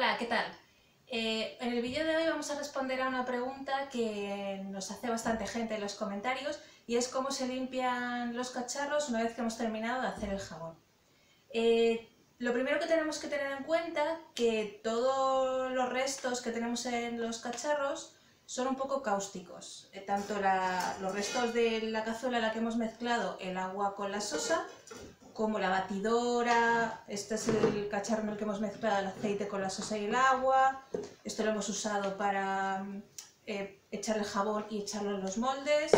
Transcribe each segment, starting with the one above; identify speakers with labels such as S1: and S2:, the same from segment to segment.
S1: Hola, ¿qué tal? Eh, en el vídeo de hoy vamos a responder a una pregunta que nos hace bastante gente en los comentarios y es cómo se limpian los cacharros una vez que hemos terminado de hacer el jabón. Eh, lo primero que tenemos que tener en cuenta que todos los restos que tenemos en los cacharros son un poco cáusticos, eh, tanto los restos de la cazuela en la que hemos mezclado el agua con la sosa como la batidora, este es el cacharro en el que hemos mezclado el aceite con la sosa y el agua, esto lo hemos usado para eh, echar el jabón y echarlo en los moldes.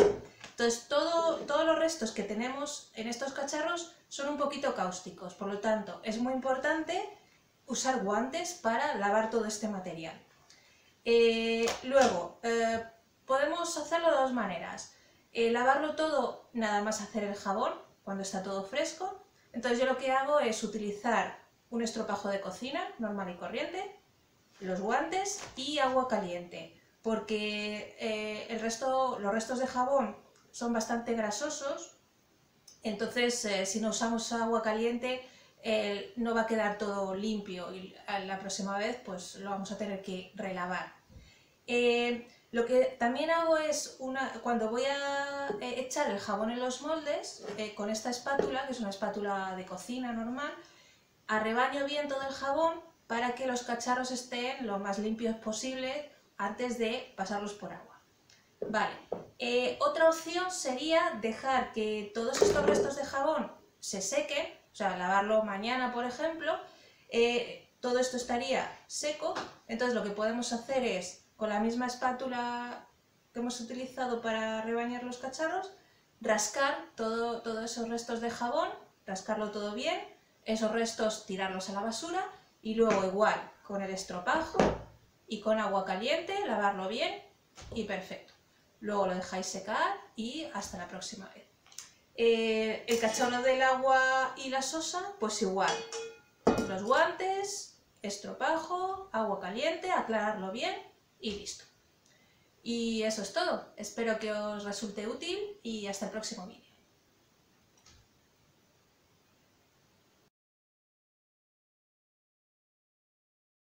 S1: Entonces todo, todos los restos que tenemos en estos cacharros son un poquito cáusticos, por lo tanto es muy importante usar guantes para lavar todo este material. Eh, luego, eh, podemos hacerlo de dos maneras. lavarlo todo nada más hacer el jabón, cuando está todo fresco, entonces yo lo que hago es utilizar un estropajo de cocina normal y corriente, los guantes y agua caliente, porque eh, el resto, los restos de jabón son bastante grasosos, entonces eh, si no usamos agua caliente no va a quedar todo limpio y la próxima vez pues lo vamos a tener que relavar. Lo que también hago es, una, cuando voy a eh, echar el jabón en los moldes, eh, con esta espátula, que es una espátula de cocina normal, arrebaño bien todo el jabón para que los cacharros estén lo más limpios posible antes de pasarlos por agua. Vale, eh, otra opción sería dejar que todos estos restos de jabón se sequen, o sea, lavarlo mañana, por ejemplo, todo esto estaría seco, entonces lo que podemos hacer es con la misma espátula que hemos utilizado para rebañar los cacharros, rascar todo, todos esos restos de jabón, rascarlo todo bien, esos restos tirarlos a la basura y luego igual con el estropajo y con agua caliente lavarlo bien y perfecto. Luego lo dejáis secar y hasta la próxima vez. Eh, el cacharro del agua y la sosa, pues igual. Los guantes, estropajo, agua caliente, aclararlo bien y listo. Y eso es todo. Espero que os resulte útil y hasta el próximo vídeo.